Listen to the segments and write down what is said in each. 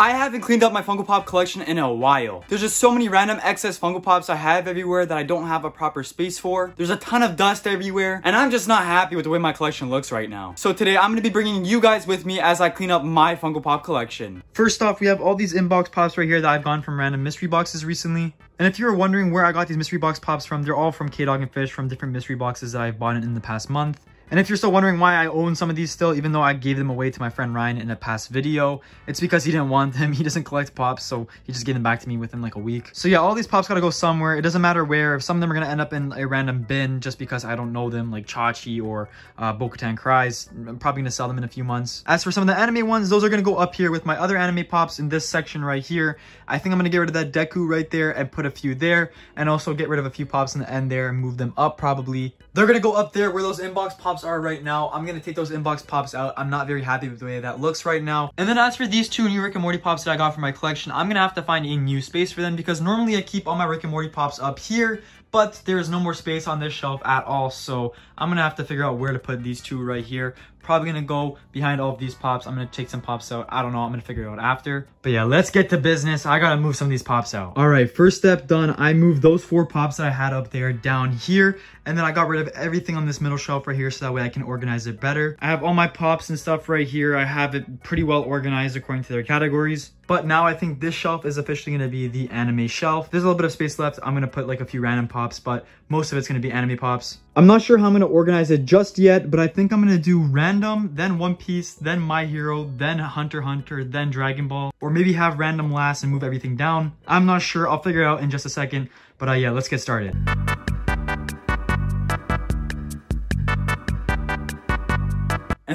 I haven't cleaned up my Funko Pop collection in a while. There's just so many random excess Funko Pops I have everywhere that I don't have a proper space for. There's a ton of dust everywhere, and I'm just not happy with the way my collection looks right now. So today I'm gonna be bringing you guys with me as I clean up my Funko Pop collection. First off, we have all these inbox pops right here that I've gone from random mystery boxes recently. And if you were wondering where I got these mystery box pops from, they're all from K-Dog and Fish from different mystery boxes that I've bought in the past month. And if you're still wondering why I own some of these still, even though I gave them away to my friend Ryan in a past video, it's because he didn't want them. He doesn't collect pops, so he just gave them back to me within like a week. So yeah, all these pops gotta go somewhere. It doesn't matter where. If Some of them are gonna end up in a random bin just because I don't know them, like Chachi or uh, Bo-Katan Kryze. I'm probably gonna sell them in a few months. As for some of the anime ones, those are gonna go up here with my other anime pops in this section right here. I think I'm gonna get rid of that Deku right there and put a few there, and also get rid of a few pops in the end there and move them up probably. They're gonna go up there where those inbox pops are right now. I'm gonna take those inbox pops out. I'm not very happy with the way that looks right now. And then as for these two new Rick and Morty pops that I got for my collection, I'm gonna have to find a new space for them because normally I keep all my Rick and Morty pops up here, but there is no more space on this shelf at all. So I'm gonna have to figure out where to put these two right here. Probably gonna go behind all of these pops. I'm gonna take some pops out. I don't know, I'm gonna figure it out after. But yeah, let's get to business. I gotta move some of these pops out. All right, first step done. I moved those four pops that I had up there down here. And then I got rid of everything on this middle shelf right here so that way I can organize it better. I have all my pops and stuff right here. I have it pretty well organized according to their categories. But now I think this shelf is officially going to be the anime shelf. There's a little bit of space left. I'm going to put like a few random pops, but most of it's going to be anime pops. I'm not sure how I'm going to organize it just yet, but I think I'm going to do random, then One Piece, then My Hero, then Hunter Hunter, then Dragon Ball, or maybe have random last and move everything down. I'm not sure. I'll figure it out in just a second. But uh, yeah, let's get started.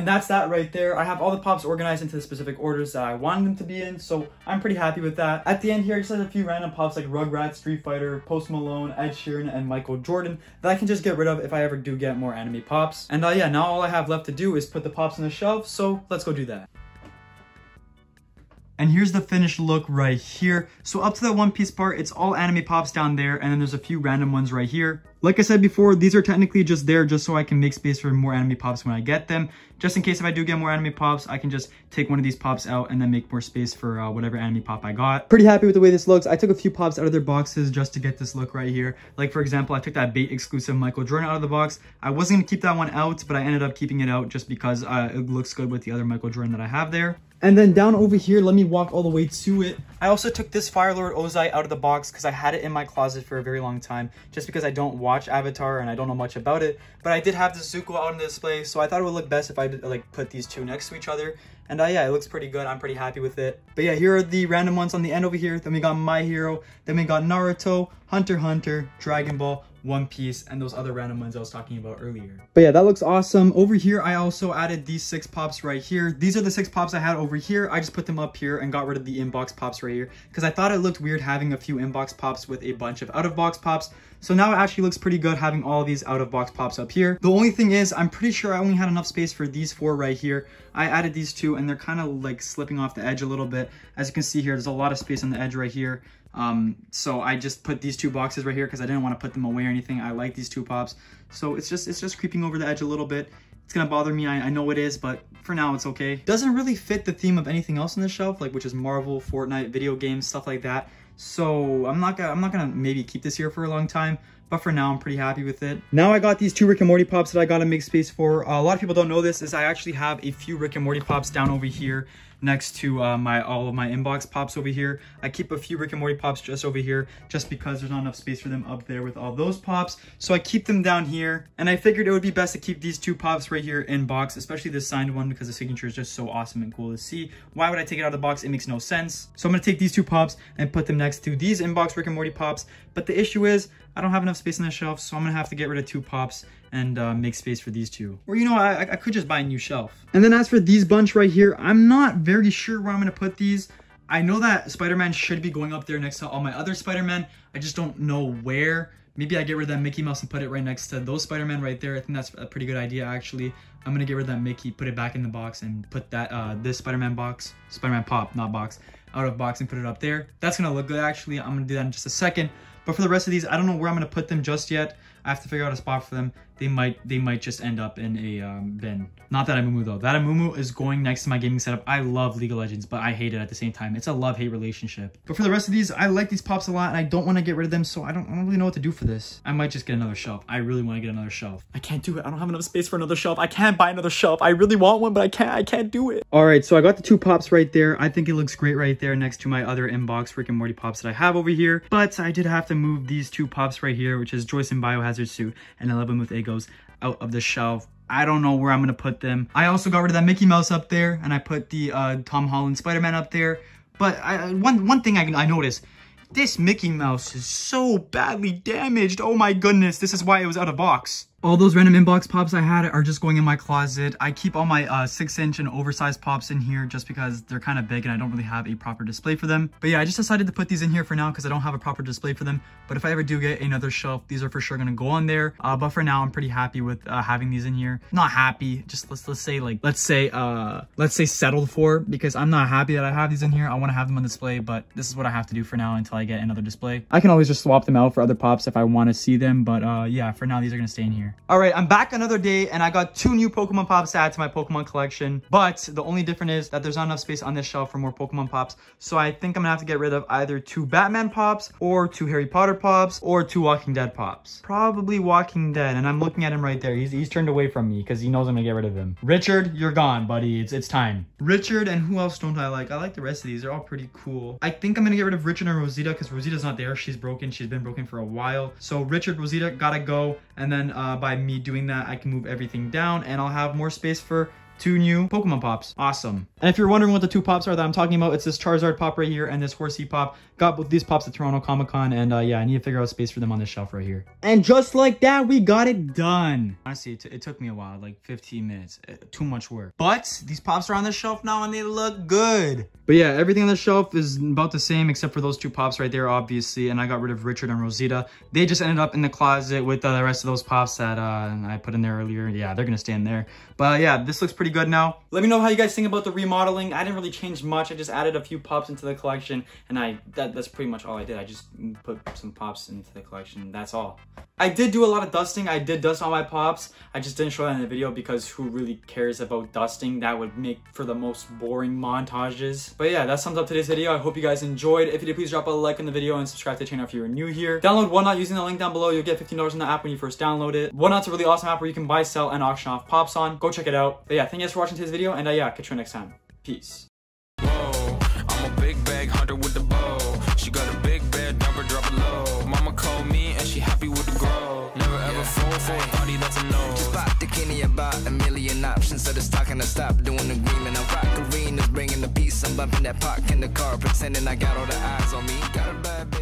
And that's that right there. I have all the pops organized into the specific orders that I wanted them to be in, so I'm pretty happy with that. At the end here, I just have a few random pops like Rugrats, Street Fighter, Post Malone, Ed Sheeran, and Michael Jordan that I can just get rid of if I ever do get more anime pops. And uh, yeah, now all I have left to do is put the pops on the shelf, so let's go do that. And here's the finished look right here. So up to that one piece part, it's all anime pops down there, and then there's a few random ones right here. Like I said before, these are technically just there just so I can make space for more anime pops when I get them. Just in case if I do get more anime pops, I can just take one of these pops out and then make more space for uh, whatever anime pop I got. Pretty happy with the way this looks. I took a few pops out of their boxes just to get this look right here. Like for example, I took that bait exclusive Michael Jordan out of the box. I wasn't gonna keep that one out, but I ended up keeping it out just because uh, it looks good with the other Michael Jordan that I have there. And then down over here, let me walk all the way to it. I also took this Fire Lord Ozai out of the box because I had it in my closet for a very long time, just because I don't watch Avatar and I don't know much about it. But I did have the Zuko out on display, so I thought it would look best if I like put these two next to each other. And uh, yeah, it looks pretty good. I'm pretty happy with it. But yeah, here are the random ones on the end over here. Then we got My Hero. Then we got Naruto, Hunter Hunter, Dragon Ball, one Piece, and those other random ones I was talking about earlier. But yeah, that looks awesome. Over here, I also added these six pops right here. These are the six pops I had over here. I just put them up here and got rid of the inbox pops right here because I thought it looked weird having a few inbox pops with a bunch of out-of-box pops. So now it actually looks pretty good having all these out-of-box pops up here. The only thing is, I'm pretty sure I only had enough space for these four right here. I added these two and they're kind of like slipping off the edge a little bit. As you can see here, there's a lot of space on the edge right here. Um, so I just put these two boxes right here because I didn't want to put them away or anything. I like these two pops. So it's just it's just creeping over the edge a little bit. It's gonna bother me, I, I know it is, but for now it's okay. Doesn't really fit the theme of anything else on the shelf, like which is Marvel, Fortnite, video games, stuff like that. So I'm not gonna I'm not gonna maybe keep this here for a long time. But for now, I'm pretty happy with it. Now I got these two Rick and Morty Pops that I gotta make space for. Uh, a lot of people don't know this, is I actually have a few Rick and Morty Pops down over here next to uh, my all of my inbox pops over here. I keep a few Rick and Morty pops just over here just because there's not enough space for them up there with all those pops. So I keep them down here and I figured it would be best to keep these two pops right here in box, especially this signed one because the signature is just so awesome and cool to see. Why would I take it out of the box? It makes no sense. So I'm gonna take these two pops and put them next to these inbox Rick and Morty pops. But the issue is I don't have enough space on the shelf, so I'm gonna have to get rid of two pops and uh, make space for these two. Or, you know, I, I could just buy a new shelf. And then as for these bunch right here, I'm not very sure where I'm gonna put these. I know that Spider-Man should be going up there next to all my other Spider-Man. I just don't know where. Maybe I get rid of that Mickey Mouse and put it right next to those Spider-Man right there. I think that's a pretty good idea, actually. I'm gonna get rid of that Mickey, put it back in the box, and put that uh, this Spider-Man box, Spider-Man pop, not box, out of box and put it up there. That's gonna look good actually. I'm gonna do that in just a second. But for the rest of these, I don't know where I'm gonna put them just yet. I have to figure out a spot for them. They might they might just end up in a um, bin. Not that Amumu though. That Amumu is going next to my gaming setup. I love League of Legends, but I hate it at the same time. It's a love-hate relationship. But for the rest of these, I like these pops a lot and I don't want to get rid of them, so I don't, I don't really know what to do for this. I might just get another shelf. I really want to get another shelf. I can't do it. I don't have enough space for another shelf. I can't buy another shelf. I really want one, but I can't. I can't do it. All right, so I got the two pops right there. I think it looks great right there next to my other inbox Rick and Morty pops that I have over here. But I did have to move these two pops right here, which is Joyce and Biohazard Suit and 11 with Eggos out of the shelf. I don't know where I'm going to put them. I also got rid of that Mickey Mouse up there, and I put the uh, Tom Holland Spider-Man up there. But I, one, one thing I, I noticed, this Mickey Mouse is so badly damaged. Oh my goodness, this is why it was out of box all those random inbox pops I had are just going in my closet. I keep all my uh, 6 inch and oversized pops in here just because they're kind of big and I don't really have a proper display for them. But yeah, I just decided to put these in here for now because I don't have a proper display for them. But if I ever do get another shelf, these are for sure going to go on there. Uh, but for now, I'm pretty happy with uh, having these in here. Not happy, just let's let's say like, let's say, uh, let's say settled for because I'm not happy that I have these in here. I want to have them on display, but this is what I have to do for now until I get another display. I can always just swap them out for other pops if I want to see them. But uh, yeah, for now, these are going to stay in here. All right, I'm back another day and I got two new Pokemon Pops to add to my Pokemon collection. But the only difference is that there's not enough space on this shelf for more Pokemon Pops. So I think I'm gonna have to get rid of either two Batman Pops or two Harry Potter Pops or two Walking Dead Pops. Probably Walking Dead and I'm looking at him right there. He's, he's turned away from me because he knows I'm gonna get rid of him. Richard, you're gone, buddy. It's, it's time. Richard and who else don't I like? I like the rest of these. They're all pretty cool. I think I'm gonna get rid of Richard and Rosita because Rosita's not there. She's broken. She's been broken for a while. So Richard, Rosita gotta go. And then uh, Uh, by me doing that, I can move everything down and I'll have more space for two new Pokemon Pops. Awesome. And if you're wondering what the two pops are that I'm talking about, it's this Charizard pop right here and this Horsea pop. Got both these pops at Toronto Comic Con, and uh, yeah, I need to figure out space for them on this shelf right here. And just like that, we got it done. Honestly, it, it took me a while, like 15 minutes. Uh, too much work. But these pops are on the shelf now, and they look good. But yeah, everything on the shelf is about the same except for those two pops right there, obviously. And I got rid of Richard and Rosita. They just ended up in the closet with uh, the rest of those pops that uh, I put in there earlier. Yeah, they're going to stay in there. But yeah, this looks pretty good now. Let me know how you guys think about the remodeling. I didn't really change much. I just added a few pops into the collection. And I that, that's pretty much all I did. I just put some pops into the collection. That's all. I did do a lot of dusting. I did dust all my pops. I just didn't show that in the video because who really cares about dusting? That would make for the most boring montages. But yeah, that sums up today's video. I hope you guys enjoyed. If you did, please drop a like on the video and subscribe to the channel if you're new here. Download Whatnot using the link down below. You'll get $15 in the app when you first download it. Whatnot's a really awesome app where you can buy, sell, and auction off pops on. Go check it out. But yeah, thank you guys for watching today's video, and uh, yeah, catch you next time. Peace. Whoa, a party that's a no. Just pop the Kenny about a million options. So just talking to stop doing the agreement. I'm rock arenas, bringing the peace. I'm bumping that park in the car, pretending I got all the eyes on me. Got a bad.